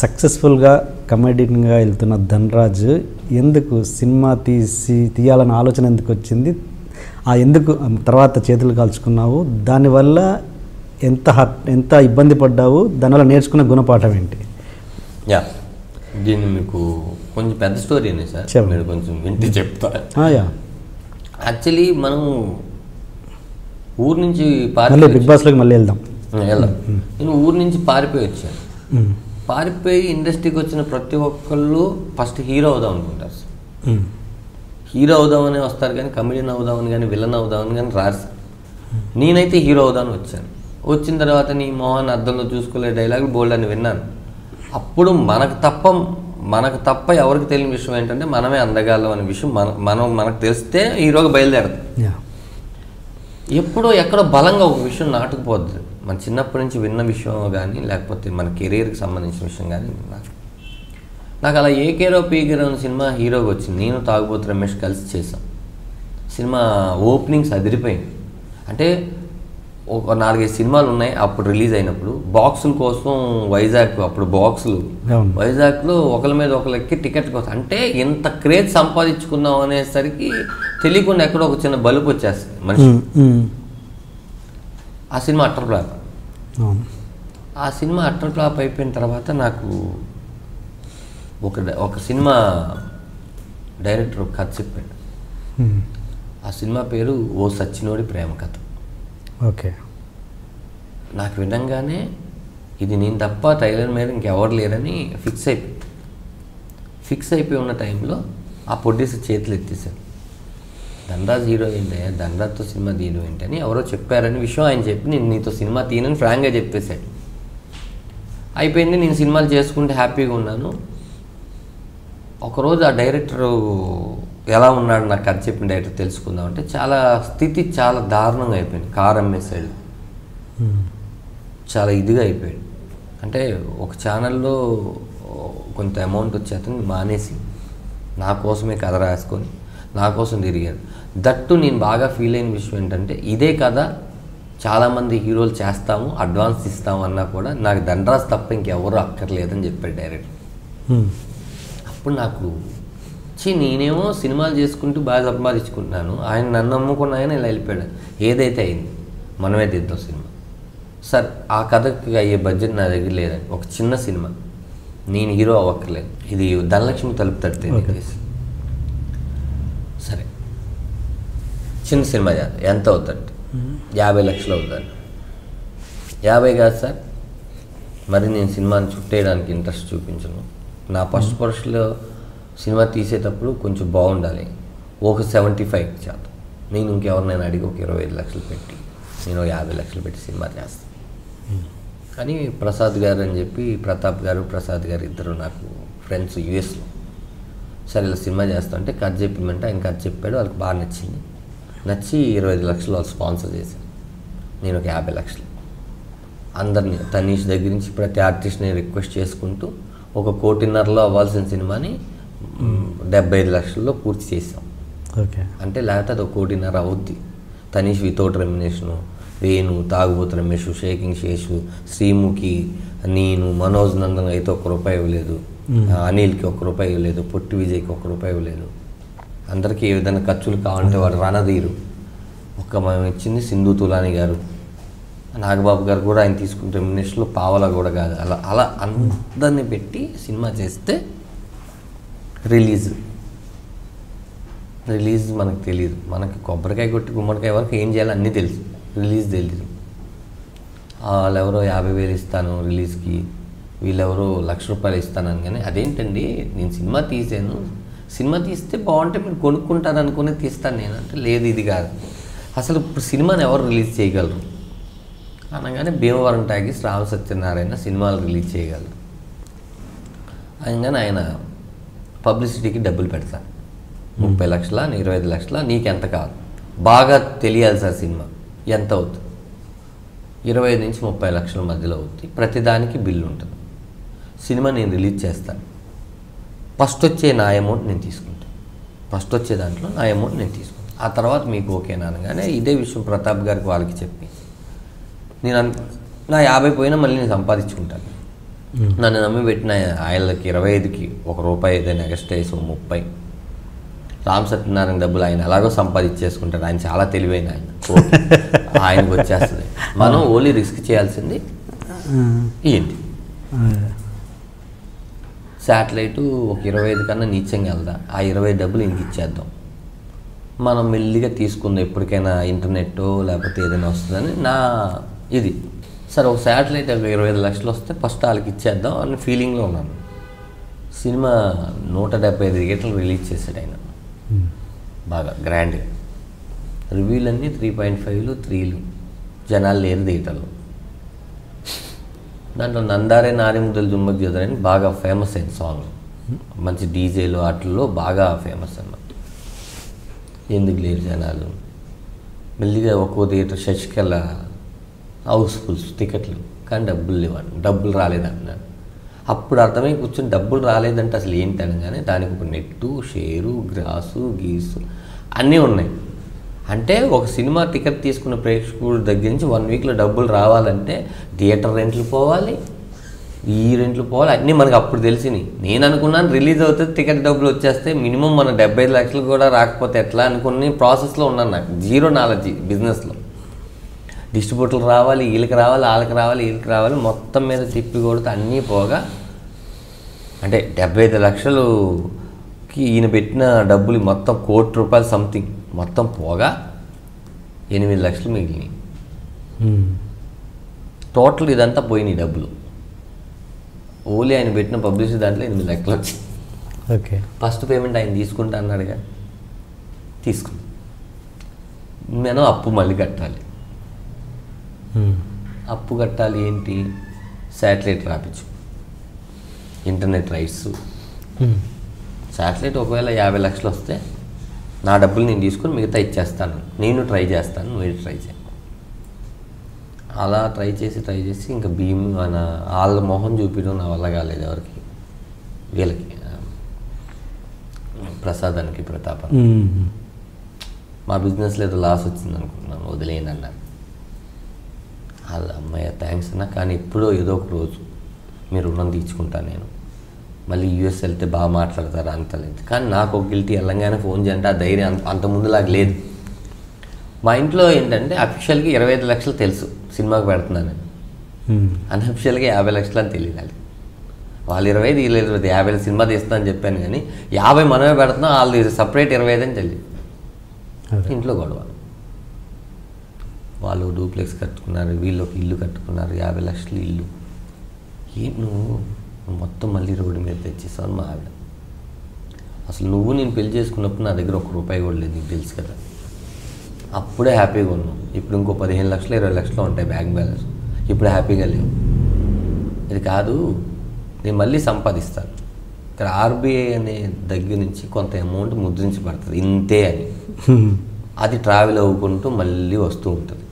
సక్సెస్ఫుల్గా కమెడియన్గా వెళ్తున్న ధనరాజ్ ఎందుకు సినిమా తీసి తీయాలన్న ఆలోచన ఎందుకు వచ్చింది? ఆ ఎందుకు తర్వాత చేతులు కాల్చుకున్నావు? దానివల్ల ఎంత ఎంత ఇబ్బంది పడ్డావు? దానివల్ల నేర్చుకున్న గుణపాఠం ఏంటి? యా. దీన్ని మీకు కొంచెం పెద్ద స్టోరీనే సార్. మీరు కొంచెం వింటే చెప్తా. యాక్చువల్లీ మనం ఊరు నుంచి పారిపోయి బిగ్ బాస్లోకి మళ్ళీ వెళ్దాం. వెళ్దాం. నేను ఊరు నుంచి పారిపోయి వచ్చాను. పారిపోయి ఇండస్ట్రీకి వచ్చిన ప్రతి ఒక్కళ్ళు ఫస్ట్ హీరో అవుదాం అనుకుంటారు హీరో అవుదామని వస్తారు కానీ కమెడియన్ అవుదామని కానీ విలన్ అవుదామని కానీ రారు సార్. నేనైతే హీరో అవుదామని వచ్చాను. వచ్చిన తర్వాత నీ మోహన్ అద్దంలో చూసుకోలే డైలాగ్ బోల్డ్ అని విన్నాను. అప్పుడు మనకు తప్ప మనకు తప్ప ఎవరికి తెలియని విషయం ఏంటంటే మనమే అందగాలం అనే విషయం మన మనం మనకు తెలిస్తే హీరోగా బయలుదేరదు ఎప్పుడో ఎక్కడో బలంగా ఒక విషయం నాటుకుపోద్ది. మన చిన్నప్పటి నుంచి విన్న విషయం కానీ లేకపోతే మన కెరీర్కి సంబంధించిన విషయం కానీ నాకు నాకు అలా ఏ కేరో పీ కేరో సినిమా హీరోగా వచ్చింది. నేను తాగుబోతు రమేష్ కలిసి చేసాం. సినిమా ఓపెనింగ్స్ అదిరిపోయింది. అంటే ఒక నాలుగైదు సినిమాలు ఉన్నాయి అప్పుడు రిలీజ్ అయినప్పుడు. బాక్సుల కోసం వైజాగ్ అప్పుడు బాక్సులు. వైజాగ్లో ఒకరి మీద ఒకరికి టికెట్ కోసం అంటే ఇంత క్రేజ్ సంపాదించుకున్నాం అనేసరికి తెలియకుండా ఎక్కడో ఒక చిన్న బలుపు వచ్చేస్తుంది మనిషి ఆ సినిమా అట్టర్ అవును ఆ సినిమా అట్టర్ ఫ్లాప్ అయిపోయిన తర్వాత నాకు ఒక ఒక సినిమా డైరెక్టర్ ఒక కథ చెప్పాడు. ఆ సినిమా పేరు ఓ సచ్చినోడి ప్రేమ కథ. ఓకే. నాకు వినంగానే ఇది నేను తప్ప ట్రైలర్ మీద ఇంకెవరు లేరని ఫిక్స్ అయిపోయి ఫిక్స్ అయిపోయి ఉన్న టైంలో ఆ ప్రొడ్యూసర్ చేతులు ఎత్తేసారు ధనరాజ్ హీరో ఏంటయ్యా ధనరాజ్తో సినిమా తీయడం ఏంటని ఎవరో చెప్పారని విషయం ఆయన చెప్పి నేను నీతో సినిమా తీయనని ఫ్రాంక్గా చెప్పేశాడు. అయిపోయింది నేను సినిమాలు చేసుకుంటే హ్యాపీగా ఉన్నాను. ఒకరోజు ఆ డైరెక్టర్ ఎలా ఉన్నాడు నాకు కథ చెప్పిన డైరెక్టర్ తెలుసుకుందాం అంటే చాలా స్థితి చాలా దారుణంగా అయిపోయింది కారు అమ్మేశాడు. ఉమ్, చాలా ఇదిగా అయిపోయాడు అంటే ఒక ఛానల్లో కొంత అమౌంట్ వచ్చి అతను మానేసి నా కోసమే కథ రాసుకొని నా కోసం తిరిగాడు దట్టు నేను బాగా ఫీల్ అయిన విషయం ఏంటంటే ఇదే కథ చాలామంది హీరోలు చేస్తాము అడ్వాన్స్ ఇస్తాము అన్నా కూడా నాకు దండరాజ్ తప్ప ఇంకెవరు అక్కర్లేదని చెప్పాడు డైరెక్టర్. అప్పుడు నాకు చి నేనేమో సినిమాలు చేసుకుంటూ బాగా సంపాదించుకుంటున్నాను ఆయన నన్ను నమ్ముకున్న ఆయన ఇలా వెళ్ళిపోయాడు. ఏదైతే అయింది మనమే తీద్దాం సినిమా. సార్ ఆ కథకి అయ్యే బడ్జెట్ నా దగ్గర లేదండి. ఒక చిన్న సినిమా. నేను హీరో అవ్వక్కర్లేదు. ఇది ధనలక్ష్మి తలుపు తడితే Okay. కేసు సరే చిన్న సినిమా చేద్దాం. ఎంత అవుతుంది యాభై లక్షలు అవుతుంది యాభై కాదు సార్. మరి నేను సినిమాని చుట్టేయడానికి ఇంట్రెస్ట్ చూపించను. నా ఫస్ట్ పర్స్లో సినిమా తీసేటప్పుడు కొంచెం బాగుండాలి. ఒక సెవెంటీ ఫైవ్ శాతం నేను ఇంకెవరినైనా అడిగి ఒక ఇరవై ఐదు లక్షలు పెట్టి నేను యాభై లక్షలు పెట్టి సినిమా చేస్తాను. కానీ ప్రసాద్ గారు అని చెప్పి ప్రతాప్ గారు ప్రసాద్ గారు ఇద్దరు నాకు ఫ్రెండ్స్ యూఎస్లో. సరే ఇలా సినిమా చేస్తా అంటే కథ చెప్పిమంటే ఆయన కథ చెప్పాడు వాళ్ళకి బాగా నచ్చింది. నచ్చి ఇరవై ఐదు లక్షలు వాళ్ళు స్పాన్సర్ చేశారు. నేను ఒక యాభై లక్షలు. అందరినీ తనీష్ దగ్గర నుంచి ప్రతి ఆర్టిస్ట్ని రిక్వెస్ట్ చేసుకుంటూ ఒక కోటిన్నరలో అవ్వాల్సిన సినిమాని డెబ్బై ఐదు లక్షల్లో పూర్తి చేసాం ఓకే. అంటే లేకపోతే అది ఒక కోటిన్నర అవుద్ది. తనీష్ వితౌట్ రెమినేషను వేణు తాగుబోతు రమేష్ షేకింగ్ శేషు శ్రీముఖి నేను మనోజ్ నందన్ అయితే ఒక్క రూపాయి ఇవ్వలేదు. అనిల్కి ఒక్క రూపాయి ఇవ్వలేదు. పొట్టి విజయ్కి ఒక్క రూపాయి ఇవ్వలేదు. అందరికీ ఏ విధంగా ఖర్చులు కావాలంటే వాడు రణధీరు ఒక్క మనం ఇచ్చింది సింధు తులాని గారు నాగబాబు గారు కూడా ఆయన తీసుకుంటే రెమినేషన్లో పావలా కూడా కాదు. అలా అలా అందరిని పెట్టి సినిమా చేస్తే రిలీజ్. రిలీజ్ మనకు తెలియదు మనకి కొబ్బరికాయ కొట్టి గుమ్మడికాయ వరకు ఏం చేయాలో అన్నీ తెలుసు. రిలీజ్ తెలియదు వాళ్ళు ఎవరో యాభై వేలు ఇస్తాను రిలీజ్కి వీళ్ళెవరో లక్ష రూపాయలు ఇస్తాను అని కానీ అదేంటండి? నేను సినిమా తీసాను సినిమా తీస్తే బాగుంటే మీరు కొనుక్కుంటారు అనుకుని తీస్తాను నేను. అంటే లేదు ఇది కాదు. అసలు ఇప్పుడు సినిమాని ఎవరు రిలీజ్ చేయగలరు? అనగానే భీమవరం ట్యాగిస్ రామ సత్యనారాయణ సినిమాలు రిలీజ్ చేయగలరు. అనగానే ఆయన పబ్లిసిటీకి డబ్బులు పెడతాను ముప్పై లక్షల ఇరవై ఐదు లక్షల నీకు ఎంత కావాలి? బాగా తెలియాలి సార్ సినిమా. ఎంత అవుతుంది? ఇరవై ఐదు నుంచి ముప్పై లక్షల మధ్యలో అవుతుంది. ప్రతిదానికి బిల్లు ఉంటుంది సినిమా నేను రిలీజ్ చేస్తాను. ఫస్ట్ వచ్చే నా అమౌంట్ నేను తీసుకుంటాను ఫస్ట్ వచ్చే దాంట్లో నా అమౌంట్ నేను తీసుకుంటాను ఆ తర్వాత మీకు ఓకేనా అనగానే ఇదే విషయం ప్రతాప్ గారికి వాళ్ళకి చెప్పి నేను నా యాభై పోయినా మళ్ళీ నేను సంపాదించుకుంటాను. నన్ను నమ్మి పెట్టిన ఆయనకి ఇరవై ఐదుకి ఒక రూపాయి ఏదైనా ఎక్స్ట్రా వేసి ముప్పై. రామ్ సత్యనారాయణ డబ్బులు ఆయన ఎలాగో సంపాదించేసుకుంటాడు. ఆయన చాలా తెలివైన ఆయన. ఓకే. ఆయనకు వచ్చేస్తుంది. మనం ఓన్లీ రిస్క్ చేయాల్సింది ఏంటి శాటిలైట్ ఒక ఇరవై ఐదు కన్నా నీచంగా వెళ్దా. ఆ ఇరవై డబ్బులు ఇంక ఇచ్చేద్దాం. మనం మెల్లిగా తీసుకుందాం ఎప్పటికైనా ఇంటర్నెట్ లేకపోతే ఏదైనా వస్తుందని. నా ఇది. సరే ఒక శాటిలైట్ ఒక ఇరవై ఐదు లక్షలు వస్తే ఫస్ట్ వాళ్ళకి ఇచ్చేద్దాం అని ఫీలింగ్లో ఉన్నాను. సినిమా నూట డెబ్బై ఐదు థియేటర్లు రిలీజ్ చేశాడు ఆయన. బాగా గ్రాండ్గా రివ్యూలు అన్నీ త్రీ పాయింట్ ఫైవ్లు త్రీలు. జనాలు లేరు థియేటర్లో. దాంట్లో నందారే నారి ముద్దలు జుమ్మకి జదరని బాగా ఫేమస్ అయింది సాంగ్ మంచి డీజేలు వాటిల్లో బాగా ఫేమస్ అన్నమాట. ఎందుకు లేరు జనాలు? మెల్లిగా ఒక్కో థియేటర్ శశికళ హౌస్ఫుల్స్ టికెట్లు కానీ డబ్బులు లేవండి డబ్బులు రాలేదన్నాడు అప్పుడు అర్థమై కూర్చొని డబ్బులు రాలేదంటే అసలు ఏంటి అనగానే దానికి ఒక నెట్టు షేరు గ్రాసు గీసు అన్నీ ఉన్నాయి. అంటే ఒక సినిమా టికెట్ తీసుకున్న ప్రేక్షకుల దగ్గర నుంచి వన్ వీక్లో డబ్బులు రావాలంటే థియేటర్ రెంట్లు పోవాలి ఈ రెంట్లు పోవాలి అన్నీ మనకు అప్పుడు తెలిసినాయి. నేను అనుకున్నాను రిలీజ్ అవుతుంది టికెట్ డబ్బులు వచ్చేస్తే మినిమం మన డెబ్బై ఐదు లక్షలు కూడా రాకపోతే ఎట్లా అనుకుని ప్రాసెస్లో ఉన్నాను నాకు. జీరో నాలెడ్జ్ బిజినెస్లో. డిస్ట్రిబ్యూటర్లు రావాలి వీళ్ళకి రావాలి వాళ్ళకి రావాలి వీళ్ళకి రావాలి మొత్తం మీద తిప్పి కొడితే అన్నీ పోగా అంటే డెబ్బై ఐదు లక్షలుకి ఈయన పెట్టిన డబ్బులు మొత్తం కోటి రూపాయలు సంథింగ్ మొత్తం పోగా ఎనిమిది లక్షలు మిగిలినాయి. టోటల్ ఇదంతా పోయినాయి డబ్బులు. ఓన్లీ ఆయన పెట్టిన పబ్లిసిటీ దాంట్లో ఎనిమిది లక్షలు వచ్చింది ఓకే. ఫస్ట్ పేమెంట్ ఆయన తీసుకుంటా అన్నాడుగా తీసుకున్నాం నేను అప్పు మళ్ళీ కట్టాలి. అప్పు కట్టాలి ఏంటి? శాటిలైట్ రాపించు ఇంటర్నెట్ రైట్స్. శాటిలైట్ ఒకవేళ యాభై లక్షలు వస్తే నా డబ్బులు నేను తీసుకొని మిగతా ఇచ్చేస్తాను. నేను ట్రై చేస్తాను నువ్వు ట్రై చేయి. అలా ట్రై చేసి ట్రై చేసి ఇంకా భీమ్ మన వాళ్ళ మొహం చూపించడం నా వల్ల కాలేదు ఎవరికి. వీళ్ళకి ప్రసాదానికి ప్రతాపం మా బిజినెస్లో ఏదో లాస్ వచ్చింది అనుకుంటున్నాను వదిలేయండి అన్నారు వాళ్ళ అమ్మాయి థ్యాంక్స్ అన్న. కానీ ఎప్పుడో ఏదో ఒక రోజు మీరు రుణం తీర్చుకుంటాను నేను. మళ్ళీ యూఎస్ వెళ్తే బాగా మాట్లాడతారు అంత లేదు కానీ నాకు ఒక గిల్టీ వెళ్ళంగానే ఫోన్ చేయంటే ఆ ధైర్యం అంత అంత ముందులాగా లేదు. మా ఇంట్లో ఏంటంటే అఫిషియల్గా ఇరవై ఐదు లక్షలు తెలుసు సినిమాకి పెడుతున్నాను అన్అఫిషియల్గా యాభై లక్షలు అని వాళ్ళకి. వాళ్ళు ఇరవై ఐదు వీళ్ళు ఇరవై యాభై సినిమా తీస్తా అని చెప్పాను కానీ యాభై మనమే పెడుతున్నాం వాళ్ళు సపరేట్ ఇరవై ఐదు అని తెలియదు. ఇంట్లో గొడవ. వాళ్ళు డూప్లెక్స్ కట్టుకున్నారు వీళ్ళు ఒక ఇల్లు కట్టుకున్నారు యాభై లక్షలు ఇల్లు. ఏం నువ్వు? మొత్తం మళ్ళీ రోడ్డు మీద తెచ్చేసావు మా ఆవిడ. అసలు నువ్వు నేను పెళ్ళి చేసుకున్నప్పుడు నా దగ్గర ఒక రూపాయి కూడా లేదు నీకు తెలుసు కదా. అప్పుడే హ్యాపీగా ఉన్నాం. ఇప్పుడు ఇంకో పదిహేను లక్షలు ఇరవై లక్షలు ఉంటాయి బ్యాంక్ బ్యాలెన్స్. ఇప్పుడు హ్యాపీగా లేవు. ఇది కాదు నేను మళ్ళీ సంపాదిస్తాను ఇక్కడ ఆర్బీఐ అనే దగ్గర నుంచి కొంత అమౌంట్ ముద్రించబడుతుంది ఇంతే అని. అది ట్రావెల్ అవ్వుకుంటూ మళ్ళీ వస్తూ ఉంటుంది.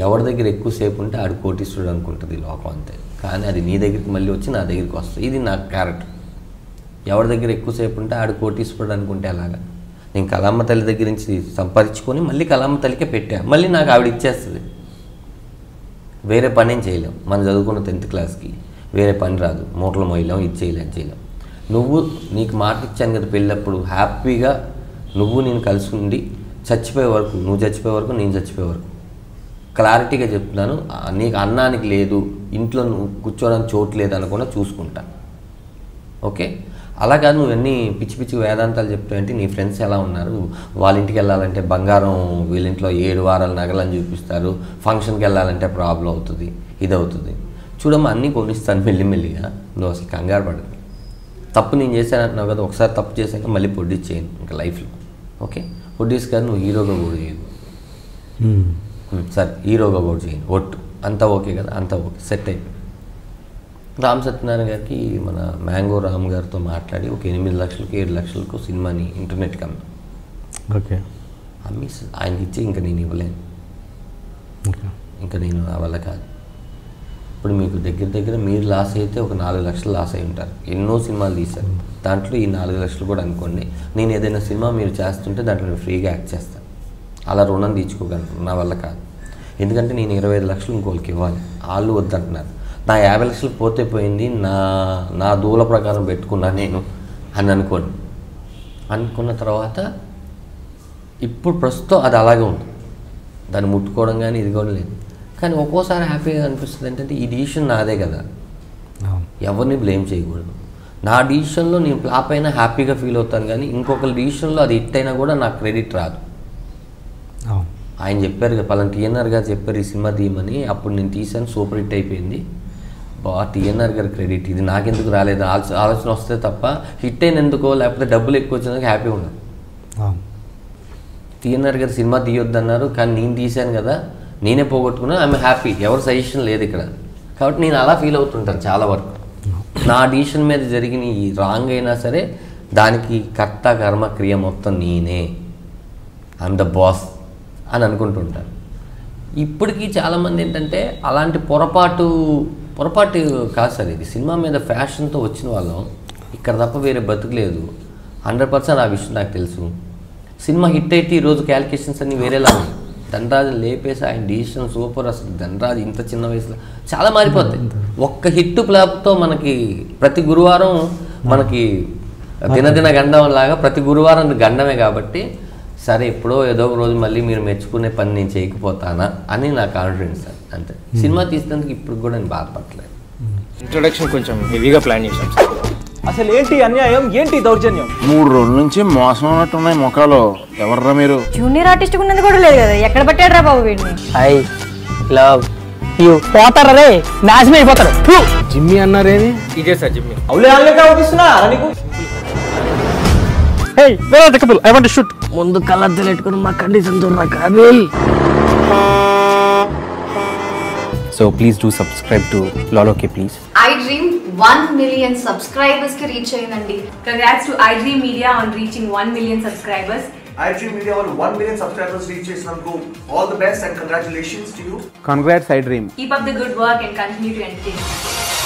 ఎవరి దగ్గర ఎక్కువసేపు ఉంటే ఆడు కోటీశ్వరుడు అనుకుంటుంది లోకం అంతే. కానీ అది నీ దగ్గరికి మళ్ళీ వచ్చి నా దగ్గరికి వస్తుంది. ఇది నా క్యారెక్టర్ ఎవరి దగ్గర ఎక్కువసేపు ఉంటే ఆడు కోటీశ్వరుడు అనుకుంటే అలాగా. నేను కలమ్మ తల్లి దగ్గర నుంచి సంపాదించుకొని మళ్ళీ కలమ్మ తల్లికే పెట్టా. మళ్ళీ నాకు ఆవిడ ఇచ్చేస్తుంది. వేరే పని ఏం చేయలేం. మనం చదువుకున్న టెన్త్ క్లాస్కి వేరే పని రాదు. మూటలు మోయలేం ఇది చేయలేం చేయలేం. నువ్వు నీకు మాట ఇచ్చాను కదా పెళ్ళప్పుడు హ్యాపీగా నువ్వు నేను కలిసి ఉండి చచ్చిపోయే వరకు నువ్వు చచ్చిపోయే వరకు నేను చచ్చిపోయే వరకు. క్లారిటీగా చెప్తున్నాను. నీకు అన్నానికి లేదు ఇంట్లో నువ్వు కూర్చోడానికి చోటు లేదు అనకుండా చూసుకుంటా. ఓకే? అలాగా నువ్వు అన్నీ పిచ్చి పిచ్చి వేదాంతాలు చెప్తావంటే నీ ఫ్రెండ్స్ ఎలా ఉన్నారు? వాళ్ళ ఇంటికి వెళ్ళాలంటే బంగారం వీళ్ళింట్లో ఏడు వారాలు నగలని చూపిస్తారు. ఫంక్షన్కి వెళ్ళాలంటే ప్రాబ్లం అవుతుంది ఇది అవుతుంది చూడమ్మా అన్నీ కొనిస్తాను మెల్లిమెల్లిగా నువ్వు అసలు కంగారు పడదు తప్పు నేను చేశాను అంటున్నావు కదా ఒకసారి తప్పు చేశాక మళ్ళీ ప్రొడ్యూస్ చేయను ఇంకా లైఫ్లో. ఓకే? ప్రొడ్యూస్ కానీ నువ్వు హీరోగా కూడా చేయదు సరే హీరోగా కూడా చేయను ఒట్టు. అంతా ఓకే కదా? అంతా ఓకే. సెట్ అయిపోయింది రామ్ సత్యనారాయణ గారికి మన మ్యాంగో రామ్ గారితో మాట్లాడి ఒక ఎనిమిది లక్షలకు ఏడు లక్షలకు సినిమాని ఇంటర్నెట్కి అమ్మాం ఓకే. అమ్మి ఆయనకి ఇచ్చి ఇంకా నేను ఇవ్వలేను. ఇంకా నేను నా వల్ల కాదు. ఇప్పుడు మీకు దగ్గర దగ్గర మీరు లాస్ అయితే ఒక నాలుగు లక్షలు లాస్ అయి ఉంటారు. ఎన్నో సినిమాలు తీశారు. దాంట్లో ఈ నాలుగు లక్షలు కూడా అనుకోండి. నేను ఏదైనా సినిమా మీరు చేస్తుంటే దాంట్లో నేను ఫ్రీగా యాక్ట్ చేస్తాను అలా రుణం తీర్చుకోగలను. నా వల్ల కాదు. ఎందుకంటే నేను ఇరవై ఐదు లక్షలు ఇంకోళ్ళకి ఇవ్వాలి. వాళ్ళు వద్దంటున్నారు. నా యాభై లక్షలు పోతే పోయింది నా నా దూల ప్రకారం పెట్టుకున్నా నేను అని అనుకోండి అనుకున్న తర్వాత ఇప్పుడు ప్రస్తుతం అది అలాగే ఉంది. దాన్ని ముట్టుకోవడం కానీ ఇది కూడా లేదు. కానీ ఒక్కోసారి హ్యాపీగా అనిపిస్తుంది ఏంటంటే ఈ డిసిషన్ నాదే కదా. ఎవరిని బ్లేమ్ చేయకూడదు. నా డిసిషన్లో నేను ఫ్లాప్ అయినా హ్యాపీగా ఫీల్ అవుతాను కానీ ఇంకొకరి డిసిషన్లో అది హిట్ అయినా కూడా నాకు క్రెడిట్ రాదు. ఆయన చెప్పారు కదా పలానా టీఎన్ఆర్ గారు చెప్పారు ఈ సినిమా తీయమని అప్పుడు నేను తీసాను సూపర్ హిట్ అయిపోయింది. బా టీఎన్ఆర్ గారి క్రెడిట్ ఇది నాకెందుకు రాలేదు? ఆలోచన ఆలోచన వస్తే తప్ప హిట్ అయినందుకో లేకపోతే డబ్బులు ఎక్కువ వచ్చినందుకు హ్యాపీ ఉన్నాను టీఎన్ఆర్ గారు సినిమా తీయొద్దన్నారు కానీ నేను తీశాను కదా నేనే పోగొట్టుకున్నా ఐఎమ్ హ్యాపీ. ఎవరు సజెషన్ లేదు ఇక్కడ. కాబట్టి నేను అలా ఫీల్ అవుతుంటాను చాలా వరకు. నా డిసిషన్ మీద జరిగిన ఈ రాంగ్ అయినా సరే దానికి కర్త కర్మ క్రియ మొత్తం నేనే. I'm the boss. అని అనుకుంటుంటారు. ఇప్పటికీ చాలామంది ఏంటంటే అలాంటి పొరపాటు పొరపాటు కాదు సార్ ఇది. సినిమా మీద ఫ్యాషన్తో వచ్చిన వాళ్ళం. ఇక్కడ తప్ప వేరే బతుకులేదు హండ్రెడ్ పర్సెంట్ ఆ విషయం నాకు తెలుసు. సినిమా హిట్ అయితే ఈరోజు క్యాలిక్యులేషన్స్ అన్నీ వేరేలా ఉన్నాయి. ధనరాజు లేపేసి ఆయన డిసిషన్ సూపర్ అసలు. ధనరాజు ఇంత చిన్న వయసులో చాలా మారిపోతాయి ఒక్క హిట్ ప్లాప్తో మనకి ప్రతి గురువారం మనకి దినదిన గండం లాగా ప్రతి గురువారం గండమే కాబట్టి సరే ఎప్పుడో ఏదో ఒక రోజు మళ్ళీ మీరు మెచ్చుకునే పని నేను చేయకపోతానా అని నా కాన్ఫిడెన్స్ సార్ అంతే. సినిమా తీసినందుకు ఇప్పుడు కూడా నేను బాధపడలేదు ఇంట్రొడక్షన్ కొంచెం హెవీగా ప్లాన్ చేసాం సార్. అసలు ఏంటి అన్యాయం? ఏంటి దౌర్జన్యం? మూడు రోజుల నుంచి మోసం ఉన్నట్టున్నాయి ముఖాలు. ఎవర్రా మీరు? జూనియర్ ఆర్టిస్ట్ ఉన్నది కూడా లేదు కదా ఎక్కడ పట్టాడు రా బాబు వీడిని? ఐ లవ్ యూ పోతారా రే? నాశనం అయిపోతారు. జిమ్మి అన్నారేమి? ఇదే సార్ జిమ్మి. అవులే అవుపిస్తున్నా నీకు. Hey where are the couple I want to shoot ముందు కలర్ తెలెట్టుకుని మా కండిషన్ చూడరా కానీ so please do subscribe to లాలోకే please I dream one million సబ్స్క్రైబర్స్కి రీచ్ అయిందండి Congrats to iDream Media on reaching 1 million subscribers. iDream Media వాళ్ళు 1 million subscribers reach చేసినందుకు all the best and congratulations to you. Congrats iDream Keep up the good work and continue to entertain. us.